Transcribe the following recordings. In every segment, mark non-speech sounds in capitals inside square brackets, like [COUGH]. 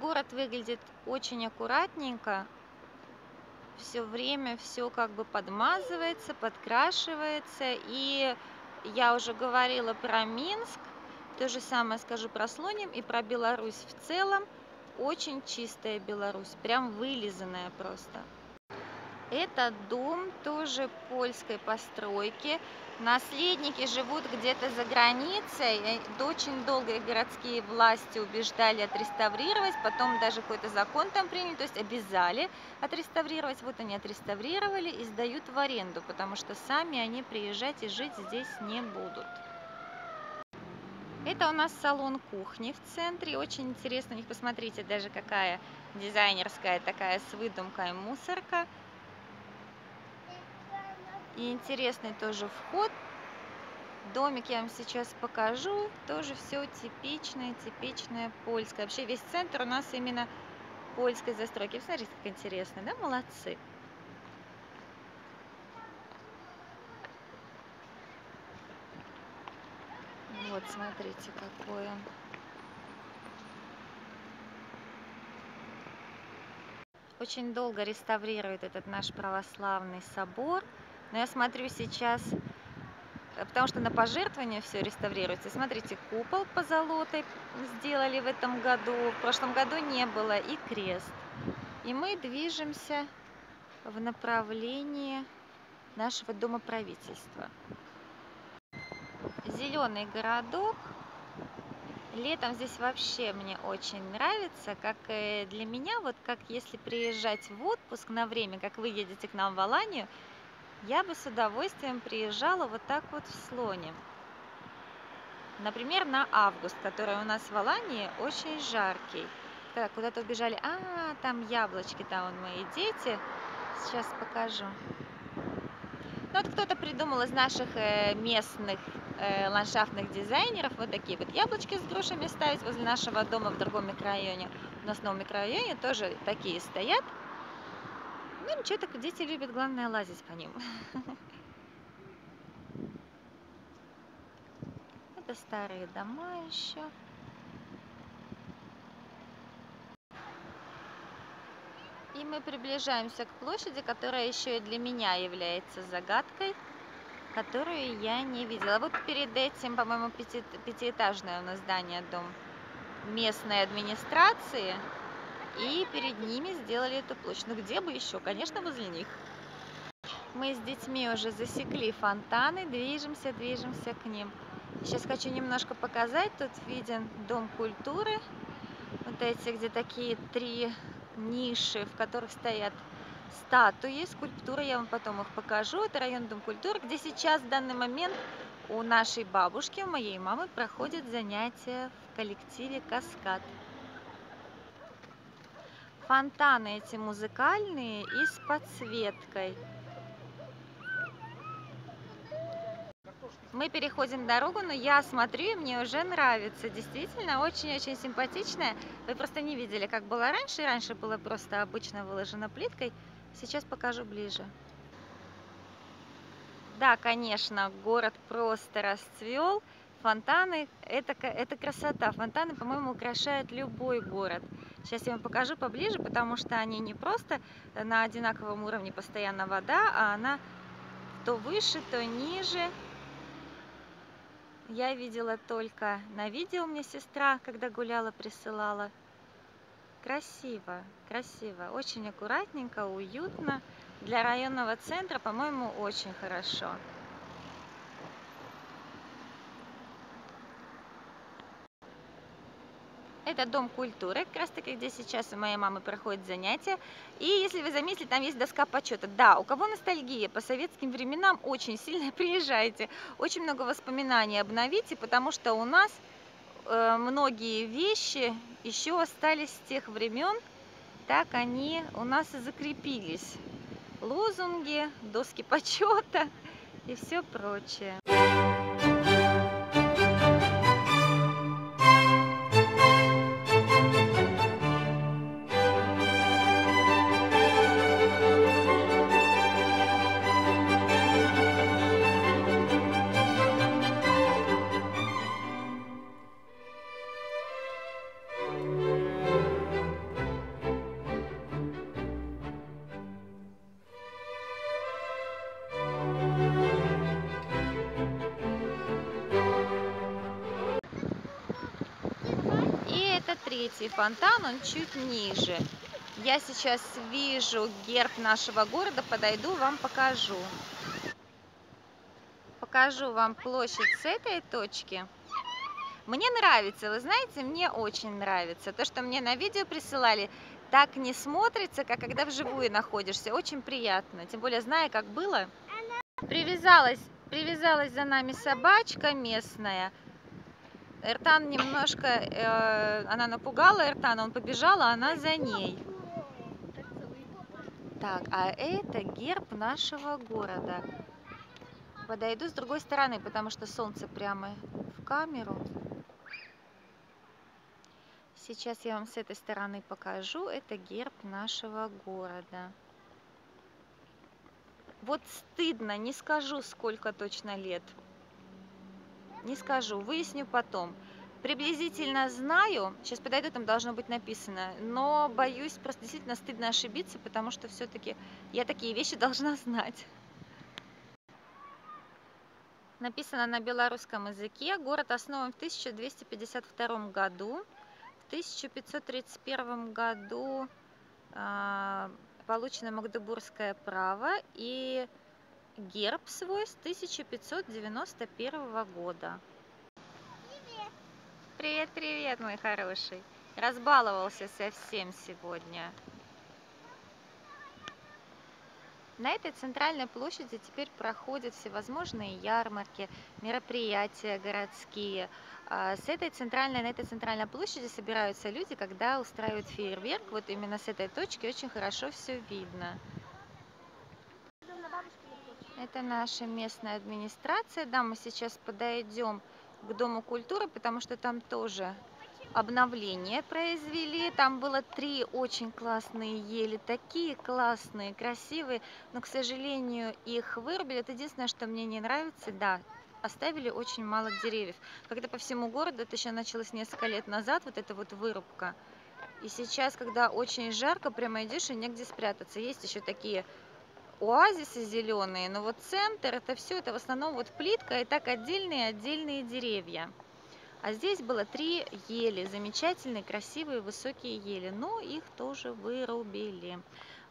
Город выглядит очень аккуратненько. Все время все как бы подмазывается, подкрашивается. И я уже говорила про Минск. То же самое скажу про Слоним и про Беларусь в целом. Очень чистая Беларусь, прям вылизанная просто. Это дом тоже польской постройки. Наследники живут где-то за границей. Очень долго городские власти убеждали отреставрировать. Потом даже какой-то закон там приняли, то есть обязали отреставрировать. Вот они отреставрировали и сдают в аренду, потому что сами они приезжать и жить здесь не будут. Это у нас салон кухни в центре. Очень интересно у них, посмотрите, даже какая дизайнерская такая с выдумкой мусорка. И интересный тоже вход. Домик я вам сейчас покажу. Тоже все типичное, типичное польское. Вообще весь центр у нас именно польской застройки. Смотрите, как интересно, да? Молодцы. Вот, смотрите, какой он. Очень долго реставрирует этот наш православный собор. Но я смотрю сейчас, э, потому что на пожертвование все реставрируется. Смотрите, купол позолотой сделали в этом году. В прошлом году не было. И крест. И мы движемся в направлении нашего дома правительства. Зеленый городок. Летом здесь вообще мне очень нравится, как для меня, вот как если приезжать в отпуск на время, как вы едете к нам в Аланию, я бы с удовольствием приезжала вот так вот в Слоне. Например, на август, который у нас в Алании очень жаркий. Когда куда-то убежали, а, там яблочки, там вон мои дети. Сейчас покажу. Ну, вот кто-то придумал из наших э, местных э, ландшафтных дизайнеров вот такие вот яблочки с грушами ставить возле нашего дома в другом микрорайоне. У нас в новом микрорайоне тоже такие стоят. Ну ничего, так дети любят, главное лазить по ним. [LAUGHS] Это старые дома еще. И мы приближаемся к площади, которая еще и для меня является загадкой, которую я не видела. Вот перед этим, по-моему, пяти, пятиэтажное у нас здание, дом местной администрации – и перед ними сделали эту площадь. Ну где бы еще? Конечно, возле них. Мы с детьми уже засекли фонтаны, движемся, движемся к ним. Сейчас хочу немножко показать. Тут виден Дом культуры. Вот эти, где такие три ниши, в которых стоят статуи, скульптуры. Я вам потом их покажу. Это район Дом культуры, где сейчас в данный момент у нашей бабушки, у моей мамы, проходят занятия в коллективе «Каскад». Фонтаны эти музыкальные и с подсветкой. Мы переходим дорогу, но я смотрю, и мне уже нравится. Действительно, очень-очень симпатичная. Вы просто не видели, как было раньше. Раньше было просто обычно выложено плиткой. Сейчас покажу ближе. Да, конечно, город просто расцвел. Фонтаны это, – это красота. Фонтаны, по-моему, украшают любой город. Сейчас я вам покажу поближе, потому что они не просто на одинаковом уровне постоянно вода, а она то выше, то ниже. Я видела только на видео, мне сестра, когда гуляла, присылала. Красиво, красиво, очень аккуратненько, уютно. Для районного центра, по-моему, очень хорошо. Это дом культуры, как раз таки, где сейчас у моей мамы проходят занятия. И если вы заметили, там есть доска почета. Да, у кого ностальгия по советским временам, очень сильно [LAUGHS] приезжайте. Очень много воспоминаний обновите, потому что у нас э, многие вещи еще остались с тех времен. Так они у нас и закрепились. Лозунги, доски [LAUGHS] почета и все прочее. Третий фонтан, он чуть ниже. Я сейчас вижу герб нашего города, подойду, вам покажу. Покажу вам площадь с этой точки. Мне нравится, вы знаете, мне очень нравится. То, что мне на видео присылали, так не смотрится, как когда вживую находишься. Очень приятно. Тем более, зная, как было. Привязалась, привязалась за нами собачка местная. Эртан немножко, э, она напугала Эртана, он побежал, а она за ней. Так, а это герб нашего города. Подойду с другой стороны, потому что солнце прямо в камеру. Сейчас я вам с этой стороны покажу. Это герб нашего города. Вот стыдно, не скажу, сколько точно лет. Не скажу, выясню потом. Приблизительно знаю, сейчас подойду, там должно быть написано, но боюсь, просто действительно стыдно ошибиться, потому что все-таки я такие вещи [LAUGHS] должна знать. Написано на белорусском языке. Город основан в 1252 году. В 1531 году э, получено Магдебургское право и герб свой с 1591 года. Привет, привет, мой хороший. Разбаловался совсем сегодня. На этой центральной площади теперь проходят всевозможные ярмарки, мероприятия городские. А с этой центральной, на этой центральной площади собираются люди, когда устраивают фейерверк. Вот именно с этой точки очень хорошо все видно. Это наша местная администрация. Да, мы сейчас подойдем к Дому культуры, потому что там тоже обновление произвели. Там было три очень классные ели, такие классные, красивые, но, к сожалению, их вырубили. Это единственное, что мне не нравится. Да, оставили очень мало деревьев. Когда по всему городу, это еще началось несколько лет назад, вот эта вот вырубка. И сейчас, когда очень жарко, прямо идешь и негде спрятаться. Есть еще такие оазисы зеленые, но вот центр, это все, это в основном вот плитка и так отдельные-отдельные деревья. А здесь было три ели, замечательные, красивые, высокие ели, но их тоже вырубили.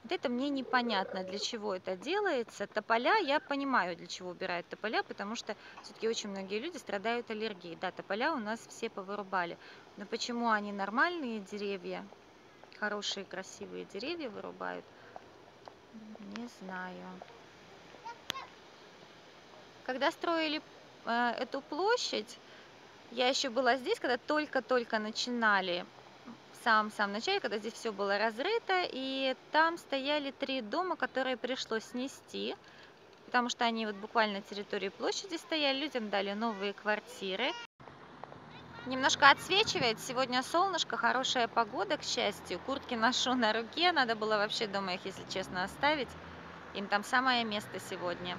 Вот это мне непонятно, для чего это делается. Тополя, я понимаю, для чего убирают тополя, потому что все-таки очень многие люди страдают аллергией. Да, тополя у нас все повырубали. Но почему они нормальные деревья, хорошие, красивые деревья вырубают, не знаю. Когда строили э, эту площадь, я еще была здесь, когда только-только начинали, в самом-самом начале, когда здесь все было разрыто, и там стояли три дома, которые пришлось снести, потому что они вот буквально на территории площади стояли, людям дали новые квартиры. Немножко отсвечивает, сегодня солнышко, хорошая погода, к счастью, куртки ношу на руке, надо было вообще дома их, если честно, оставить, им там самое место сегодня.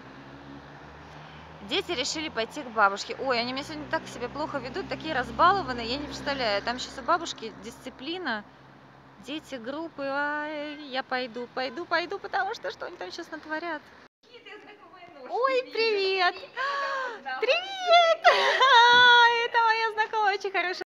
Дети решили пойти к бабушке. Ой, они меня сегодня так себя плохо ведут, такие разбалованные, я не представляю. Там сейчас у бабушки дисциплина, дети, группы. Ай, я пойду, пойду, пойду, потому что что они там сейчас натворят. Ой, привет! Привет! Очень хорошая.